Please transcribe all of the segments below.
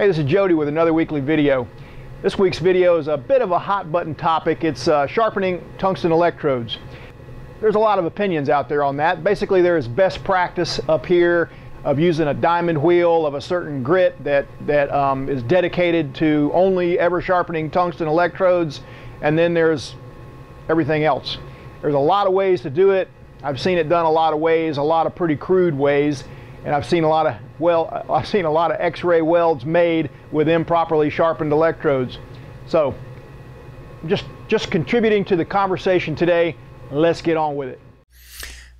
Hey, this is Jody with another weekly video. This week's video is a bit of a hot button topic. It's uh, sharpening tungsten electrodes. There's a lot of opinions out there on that. Basically, there is best practice up here of using a diamond wheel of a certain grit that, that um, is dedicated to only ever sharpening tungsten electrodes. And then there's everything else. There's a lot of ways to do it. I've seen it done a lot of ways, a lot of pretty crude ways and I've seen a lot of well, I've seen a lot of X-ray welds made with improperly sharpened electrodes. So, just just contributing to the conversation today. Let's get on with it.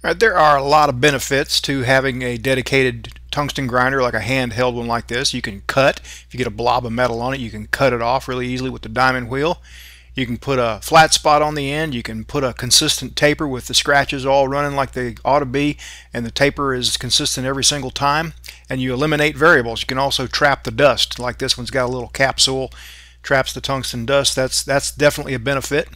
Right, there are a lot of benefits to having a dedicated tungsten grinder like a handheld one like this. You can cut, if you get a blob of metal on it, you can cut it off really easily with the diamond wheel. You can put a flat spot on the end. You can put a consistent taper with the scratches all running like they ought to be and the taper is consistent every single time. And you eliminate variables. You can also trap the dust like this one's got a little capsule traps the tungsten dust. That's, that's definitely a benefit.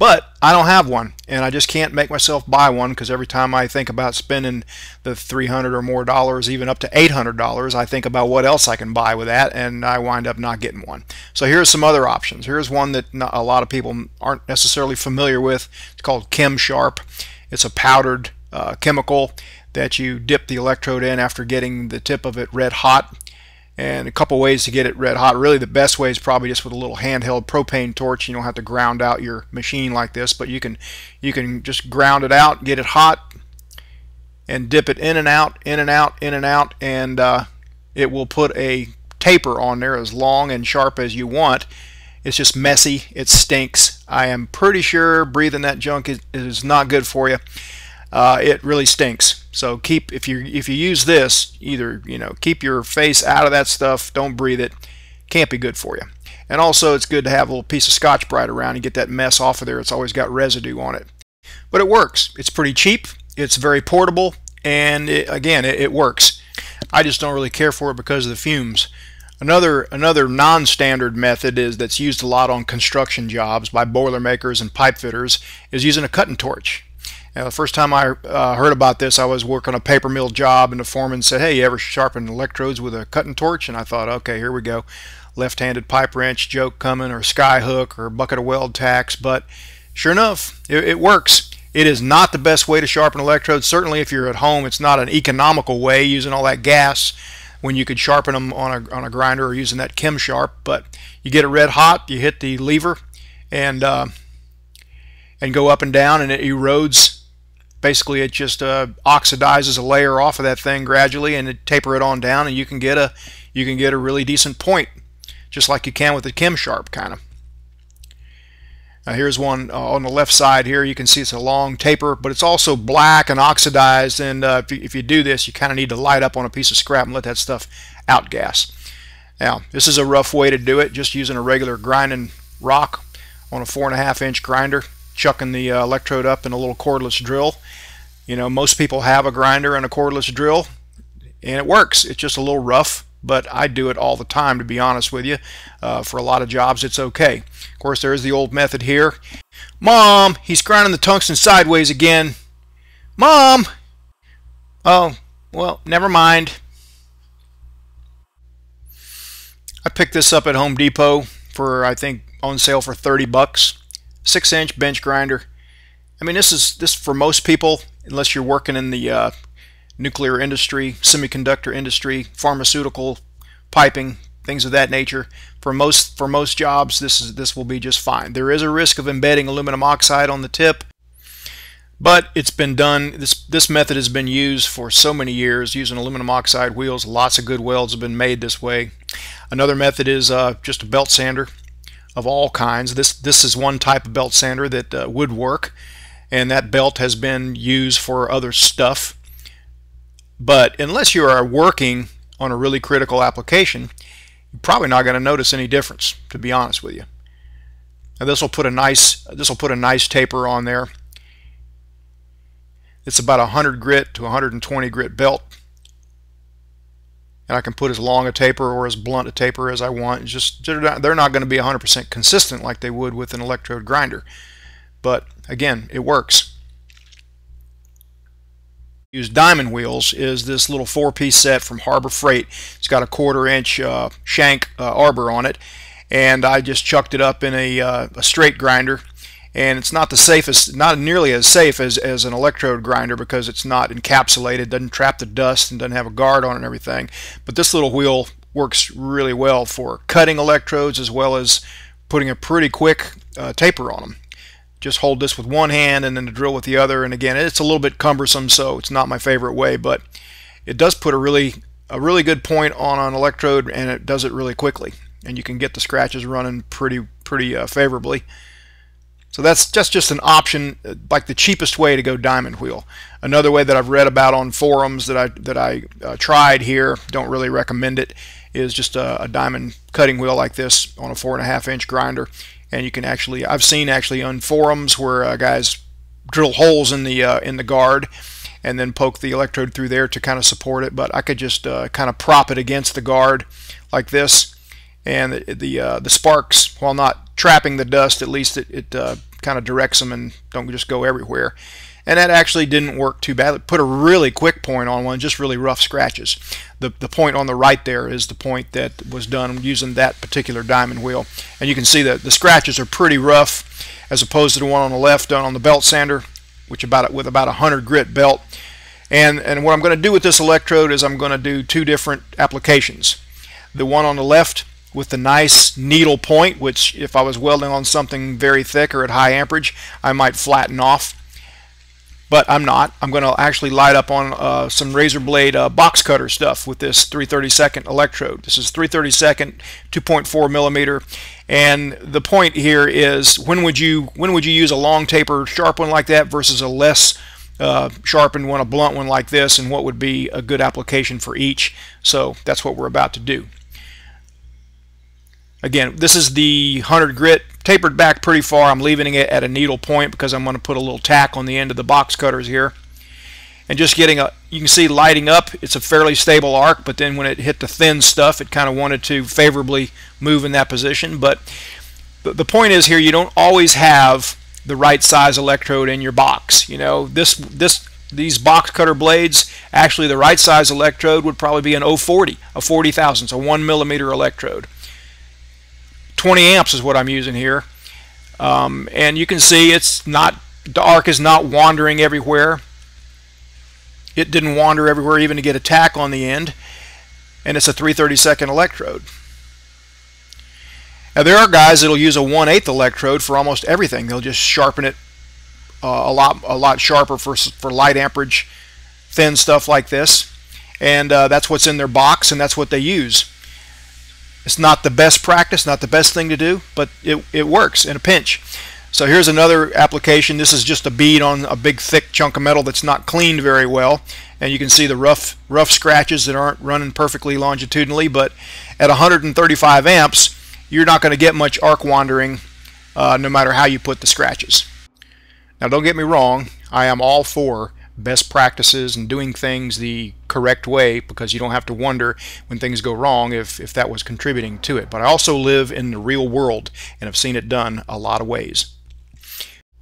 But I don't have one, and I just can't make myself buy one because every time I think about spending the 300 or more dollars, even up to $800, I think about what else I can buy with that, and I wind up not getting one. So here's some other options. Here's one that a lot of people aren't necessarily familiar with. It's called Chem Sharp. It's a powdered uh, chemical that you dip the electrode in after getting the tip of it red hot and a couple ways to get it red hot. Really the best way is probably just with a little handheld propane torch. You don't have to ground out your machine like this, but you can you can just ground it out, get it hot, and dip it in and out, in and out, in and out, and uh, it will put a taper on there as long and sharp as you want. It's just messy. It stinks. I am pretty sure breathing that junk is, is not good for you. Uh, it really stinks. So keep if you if you use this, either you know keep your face out of that stuff. Don't breathe it. Can't be good for you. And also, it's good to have a little piece of Scotch-Brite around and get that mess off of there. It's always got residue on it. But it works. It's pretty cheap. It's very portable, and it, again, it, it works. I just don't really care for it because of the fumes. Another another non-standard method is that's used a lot on construction jobs by boilermakers and pipe fitters is using a cutting torch. Now, the first time I uh, heard about this, I was working a paper mill job, and the foreman said, "Hey, you ever sharpen electrodes with a cutting torch?" And I thought, "Okay, here we go, left-handed pipe wrench joke coming, or sky hook, or bucket of weld tacks." But sure enough, it, it works. It is not the best way to sharpen electrodes. Certainly, if you're at home, it's not an economical way using all that gas when you could sharpen them on a on a grinder or using that Chem Sharp. But you get it red hot, you hit the lever, and uh, and go up and down, and it erodes basically it just uh, oxidizes a layer off of that thing gradually and it taper it on down and you can get a you can get a really decent point just like you can with the Chem Sharp kind of. Now here's one uh, on the left side here you can see it's a long taper but it's also black and oxidized and uh, if, you, if you do this you kind of need to light up on a piece of scrap and let that stuff outgas. Now this is a rough way to do it just using a regular grinding rock on a four and a half inch grinder chucking the uh, electrode up in a little cordless drill. You know, most people have a grinder and a cordless drill, and it works. It's just a little rough, but I do it all the time, to be honest with you. Uh, for a lot of jobs, it's okay. Of course, there is the old method here. Mom, he's grinding the tungsten sideways again. Mom! Oh, well, never mind. I picked this up at Home Depot for, I think, on sale for 30 bucks six inch bench grinder. I mean, this is this for most people, unless you're working in the uh, nuclear industry, semiconductor industry, pharmaceutical, piping, things of that nature. For most for most jobs, this is this will be just fine. There is a risk of embedding aluminum oxide on the tip, but it's been done. This this method has been used for so many years using aluminum oxide wheels. Lots of good welds have been made this way. Another method is uh, just a belt sander of all kinds. This this is one type of belt sander that uh, would work, and that belt has been used for other stuff. But unless you are working on a really critical application, you're probably not going to notice any difference, to be honest with you. Now this will put a nice this will put a nice taper on there. It's about a 100 grit to 120 grit belt and I can put as long a taper or as blunt a taper as I want. Just they're not, not going to be 100% consistent like they would with an electrode grinder. But again, it works. use diamond wheels is this little four-piece set from Harbor Freight. It's got a quarter inch uh, shank uh, arbor on it and I just chucked it up in a, uh, a straight grinder and it's not the safest, not nearly as safe as, as an electrode grinder because it's not encapsulated, doesn't trap the dust and doesn't have a guard on it and everything. But this little wheel works really well for cutting electrodes as well as putting a pretty quick uh, taper on them just hold this with one hand and then the drill with the other. And again it's a little bit cumbersome so it's not my favorite way but it does put a really a really good point on an electrode and it does it really quickly. And you can get the scratches running pretty pretty uh, favorably so that's just just an option uh, like the cheapest way to go diamond wheel. Another way that I've read about on forums that I that I uh, tried here don't really recommend it is just a, a diamond cutting wheel like this on a four and a half inch grinder. And you can actually I've seen actually on forums where uh, guys drill holes in the uh, in the guard and then poke the electrode through there to kind of support it. But I could just uh, kind of prop it against the guard like this and the the, uh, the sparks while not trapping the dust at least it, it uh, kind of directs them and don't just go everywhere and that actually didn't work too bad. It put a really quick point on one, just really rough scratches. The, the point on the right there is the point that was done using that particular diamond wheel. And you can see that the scratches are pretty rough as opposed to the one on the left done on the belt sander, which about with about a 100 grit belt. And, and what I'm going to do with this electrode is I'm going to do two different applications. The one on the left with the nice needle point, which if I was welding on something very thick or at high amperage, I might flatten off but I'm not. I'm going to actually light up on uh, some razor blade uh, box cutter stuff with this 332nd electrode. This is 332nd 2.4 millimeter and the point here is when would you when would you use a long taper sharp one like that versus a less uh, sharpened one, a blunt one like this, and what would be a good application for each. So that's what we're about to do. Again, this is the 100 grit tapered back pretty far. I'm leaving it at a needle point because I'm going to put a little tack on the end of the box cutters here. And just getting a, you can see lighting up, it's a fairly stable arc, but then when it hit the thin stuff, it kind of wanted to favorably move in that position. But the point is here, you don't always have the right size electrode in your box. You know, this, this, these box cutter blades, actually the right size electrode would probably be an 040, a 40 thousandths, a one millimeter electrode. 20 amps is what I'm using here. Um, and you can see it's not, the arc is not wandering everywhere. It didn't wander everywhere even to get a tack on the end. And it's a 332nd electrode. Now there are guys that'll use a 1 8 electrode for almost everything. They'll just sharpen it uh, a lot a lot sharper for, for light amperage, thin stuff like this. And uh, that's what's in their box and that's what they use. It's not the best practice, not the best thing to do, but it, it works in a pinch. So here's another application. This is just a bead on a big thick chunk of metal that's not cleaned very well. And you can see the rough rough scratches that aren't running perfectly longitudinally. But at 135 amps, you're not going to get much arc wandering uh, no matter how you put the scratches. Now don't get me wrong, I am all for best practices and doing things the correct way because you don't have to wonder when things go wrong if, if that was contributing to it. But I also live in the real world and have seen it done a lot of ways.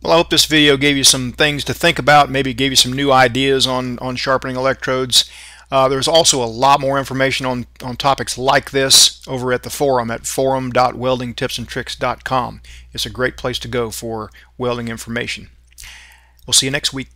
Well, I hope this video gave you some things to think about, maybe gave you some new ideas on, on sharpening electrodes. Uh, there's also a lot more information on, on topics like this over at the forum at forum.weldingtipsandtricks.com. It's a great place to go for welding information. We'll see you next week.